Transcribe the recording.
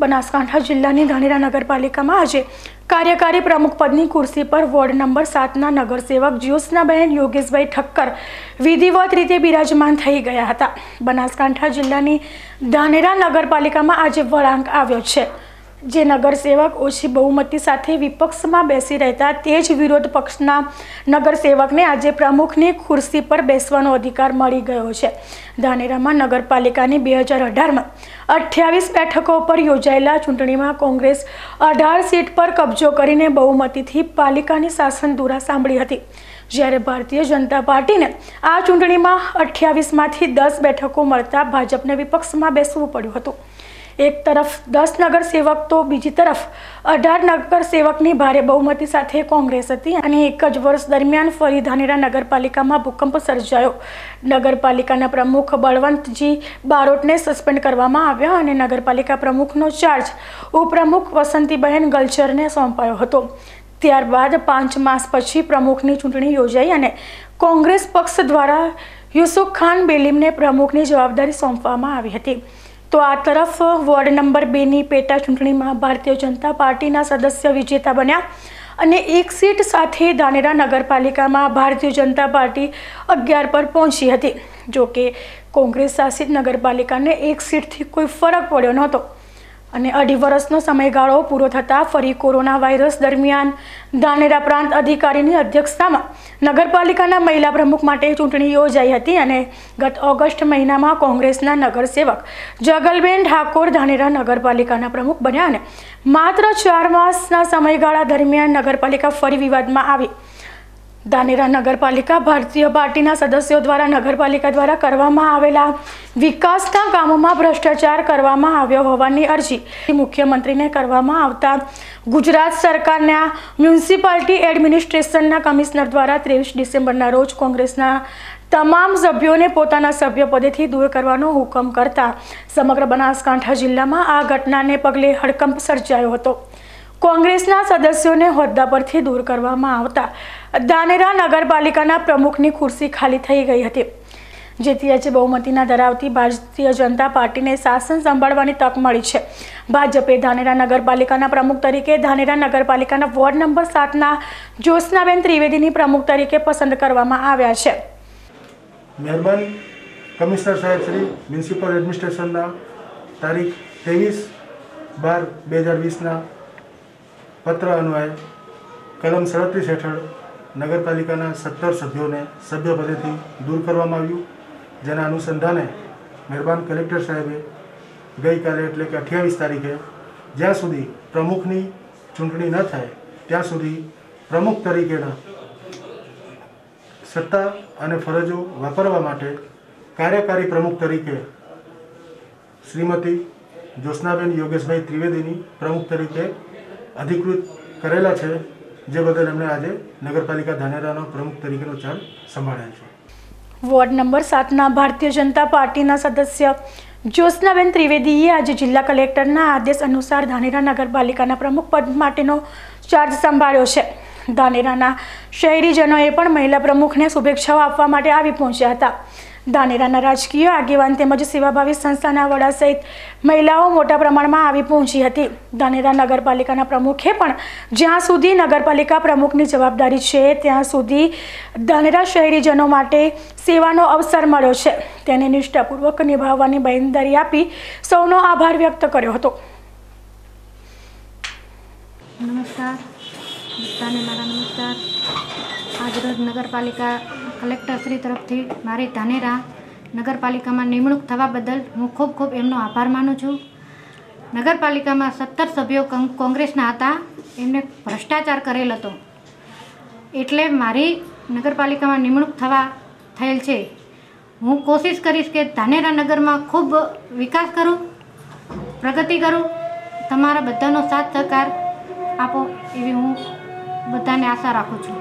બનાસકાંઠા જિલ્લાની ધાનેરા નગરપાલિકામાં આજે કાર્યકારી પ્રમુખ પદની ખુરશી પર વોર્ડ નંબર સાતના નગરસેવક જ્યોત્સનાબહેન યોગેશભાઈ ઠક્કર વિધિવત રીતે બિરાજમાન થઈ ગયા હતા. બનાસકાંઠા જિલ્લાની ધાનેરા નગરપાલિકામાં આજે વળાંક આવ્યો છે. જે નગરસેવક ઓછી બહુમતી સાથે વિપક્ષમાં બેસી રહેતા તે જ વિરોધ પક્ષના નગરસેવકને આજે પ્રમુખની ખુરશી પર બેસવાનો અધિકાર મળી ગયો છે. ધાનેરામાં નગરપાલિકાની બે હજાર અઢારમાં અઠ્યાવીસ બેઠકો પર યોજાયેલા ચૂંટણીમાં કોંગ્રેસ અઢાર સીટ પર કબજો કરીને બહુમતીથી પાલિકાની શાસન દુરા સાંભળી હતી. જ્યારે ભારતીય જનતા પાર્ટીને આ ચૂંટણીમાં અઠ્યાવીસમાંથી દસ બેઠકો મળતા ભાજપને વિપક્ષમાં બેસવું પડ્યું હતું. એક તરફ દસ નગરસેવક તો બીજી તરફ અઢાર નગરસેવકની ભારે બહુમતી સાથે કોંગ્રેસ હતી અને એક જ વર્ષ દરમિયાન ફરી ધાનેરા નગરપાલિકામાં ભૂકંપ સર્જાયો. નગરપાલિકાના પ્રમુખ બળવંતજી બારોટને સસ્પેન્ડ કરવામાં આવ્યા અને નગરપાલિકા પ્રમુખનો ચાર્જ ઉપપ્રમુખ વસંતીબહેન ગલચરને સોંપાયો હતો. ત્યારબાદ પાંચ માસ પછી પ્રમુખની ચૂંટણી યોજાઈ અને કોંગ્રેસ પક્ષ દ્વારા યુસુફ ખાન બેલીમને પ્રમુખની જવાબદારી સોંપવામાં આવી હતી. તો આ તરફ વોર્ડ નંબર બેની પેટા ચૂંટણીમાં ભારતીય જનતા પાર્ટીના સદસ્ય વિજેતા બન્યા અને એક સીટ સાથે ધાનેરા નગરપાલિકામાં ભારતીય જનતા પાર્ટી અગિયાર પર પહોંચી હતી. જોકે કોંગ્રેસ શાસિત નગરપાલિકાને એક સીટથી કોઈ ફરક પડ્યો નહોતો. અને અઢી વર્ષનો સમયગાળો પૂરો થતાં ફરી કોરોના વાયરસ દરમિયાન ધાનેરા પ્રાંત અધિકારીની અધ્યક્ષતામાં નગરપાલિકાના મહિલા પ્રમુખ માટે ચૂંટણી યોજાઈ હતી અને ગત ઓગસ્ટ મહિનામાં કોંગ્રેસના નગરસેવક જગલબેન ઠાકોર ધાનેરા નગરપાલિકાના પ્રમુખ બન્યા અને માત્ર ચાર માસના સમયગાળા દરમિયાન નગરપાલિકા ફરી વિવાદમાં આવી. ધાનેરા નગરપાલિકા ભારતીય પાર્ટીના સદસ્યો દ્વારા નગરપાલિકા દ્વારા કરવામાં આવેલા વિકાસના કામોમાં ભ્રષ્ટાચાર કરવામાં આવ્યો હોવાની અરજી મુખ્યમંત્રીને કરવામાં આવતા ગુજરાત સરકારના મ્યુનિસિપાલિટી એડમિનિસ્ટ્રેશનના કમિશનર દ્વારા ત્રેવીસ ડિસેમ્બરના રોજ કોંગ્રેસના તમામ સભ્યોને પોતાના સભ્યપદેથી દૂર કરવાનો હુકમ કરતા સમગ્ર બનાસકાંઠા જિલ્લામાં આ ઘટનાને પગલે હડકંપ સર્જાયો હતો. કોંગ્રેસના સદસ્યોને હોદ્દા પરથી દૂર કરવામાં આવતા ધાનેરા નગરપાલિકાના પ્રમુખની ખુરશી ખાલી થઈ ગઈ હતી. જેથી આજે બહુમતીના ધરાવતી ભારતીય જનતા પાર્ટીને શાસન સંભાળવાની તક મળી છે. ભાજપે ધાનેરા નગરપાલિકાના પ્રમુખ તરીકે ધાનેરા નગરપાલિકાના વોર્ડ નંબર સાતના જ્યોત્સનાબેન ત્રિવેદીની પ્રમુખ તરીકે પસંદ કરવામાં આવ્યા છે. મહેરબાન કમિશનર સાહેબ શ્રી, મ્યુનિસિપલ એડમિનિસ્ટ્રેશનના તારીખ ત્રેવીસ બાર બે હજાર વીસના પત્ર અન્વયે કલમ સડત્રીસ હેઠળ નગરપાલિકાના સત્તર સભ્યોને સભ્યપદેથી દૂર કરવામાં આવ્યું. જેના અનુસંધાને મહેરબાન કલેક્ટર સાહેબે ગઈકાલે, એટલે કે અઠ્યાવીસ તારીખે, જ્યાં સુધી પ્રમુખની ચૂંટણી ન થાય, ત્યાં સુધી પ્રમુખ તરીકેના સત્તા અને ફરજો વાપરવા માટે કાર્યકારી પ્રમુખ તરીકે શ્રીમતી જ્યોત્સનાબેન યોગેશભાઈ ત્રિવેદીની પ્રમુખ તરીકે અધિકૃત કરેલા છે. જે બદલ એમણે આજે નગરપાલિકા ધાનેરાનો પ્રમુખ તરીકેનો ચાર્જ સંભાળ્યો છે. વોર્ડ નંબર સાતના ભારતીય જનતા પાર્ટીના સદસ્ય જ્યોત્સનાબેન ત્રિવેદીએ આજે જિલ્લા કલેક્ટરના આદેશ અનુસાર ધાનેરા નગરપાલિકાના પ્રમુખ પદ માટેનો ચાર્જ સંભાળ્યો છે. ધાનેરાના શહેરીજનોએ પણ મહિલા પ્રમુખને શુભેચ્છાઓ આપવા માટે આવી પહોંચ્યા હતા. ધાનેરાના રાજકીય આગેવાન તેમજ સેવાભાવી સંસ્થાના વડા સહિત મહિલાઓ મોટા પ્રમાણમાં આવી પહોંચી હતી. ધાનેરા નગરપાલિકાના પ્રમુખે પણ જ્યાં સુધી નગરપાલિકા પ્રમુખની જવાબદારી છે, ત્યાં સુધી ધાનેરા શહેરીજનો માટે સેવાનો અવસર મળ્યો છે. તેને નિષ્ઠાપૂર્વક નિભાવવાની બાંયધરી આપી સૌનો આભાર વ્યક્ત કર્યો હતો. નમસ્કાર. બધાને મારા નમસ્કાર. આજરોજ નગરપાલિકા કલેક્ટરશ્રી તરફથી મારી ધાનેરા નગરપાલિકામાં નિમણૂક થવા બદલ હું ખૂબ ખૂબ એમનો આભાર માનું છું. નગરપાલિકામાં સત્તર સભ્યો કોંગ- કોંગ્રેસના હતા. એમને ભ્રષ્ટાચાર કરેલ હતો. એટલે મારી નગરપાલિકામાં નિમણૂક થવા થયેલ છે. હું કોશિશ કરીશ કે ધાનેરા નગરમાં ખૂબ વિકાસ કરું, પ્રગતિ કરું. તમારા બધાનો સાથ સહકાર આપો એવી હું બધાને આશા રાખું છું.